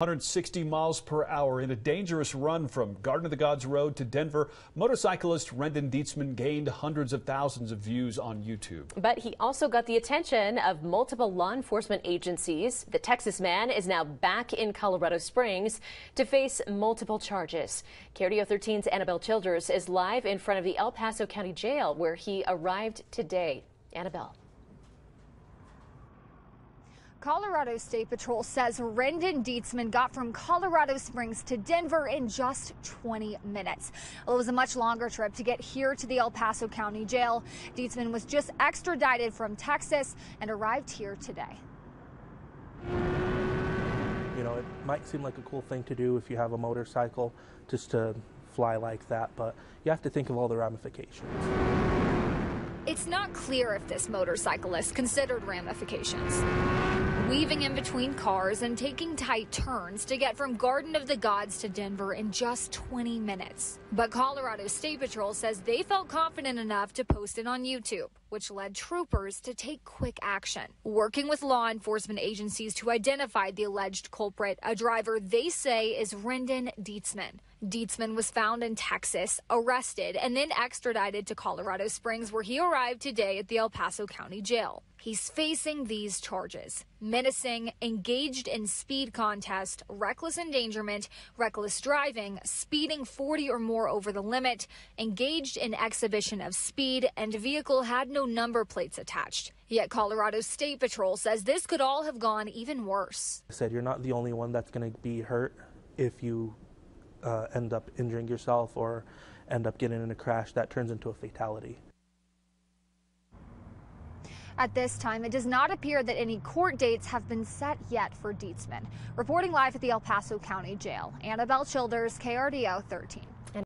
160 miles per hour in a dangerous run from Garden of the Gods Road to Denver, motorcyclist Rendon Dietzman gained hundreds of thousands of views on YouTube. But he also got the attention of multiple law enforcement agencies. The Texas man is now back in Colorado Springs to face multiple charges. KRDO 13's Annabelle Childers is live in front of the El Paso County Jail where he arrived today. Annabelle. Colorado State Patrol says Rendon Dietzman got from Colorado Springs to Denver in just 20 minutes. Well, it was a much longer trip to get here to the El Paso County Jail. Dietzman was just extradited from Texas and arrived here today. You know, it might seem like a cool thing to do if you have a motorcycle just to fly like that, but you have to think of all the ramifications. It's not clear if this motorcyclist considered ramifications. Weaving in between cars and taking tight turns to get from Garden of the Gods to Denver in just 20 minutes. But Colorado State Patrol says they felt confident enough to post it on YouTube, which led troopers to take quick action. Working with law enforcement agencies to identify the alleged culprit, a driver they say is Rendon Dietzman. Dietzman was found in Texas, arrested, and then extradited to Colorado Springs, where he arrived today at the El Paso County Jail. He's facing these charges menacing, engaged in speed contest, reckless endangerment, reckless driving, speeding 40 or more over the limit, engaged in exhibition of speed, and vehicle had no number plates attached. Yet Colorado State Patrol says this could all have gone even worse. I said you're not the only one that's going to be hurt if you uh, end up injuring yourself or end up getting in a crash that turns into a fatality. At this time, it does not appear that any court dates have been set yet for Dietzman. Reporting live at the El Paso County Jail, Annabelle Childers, KRDO 13.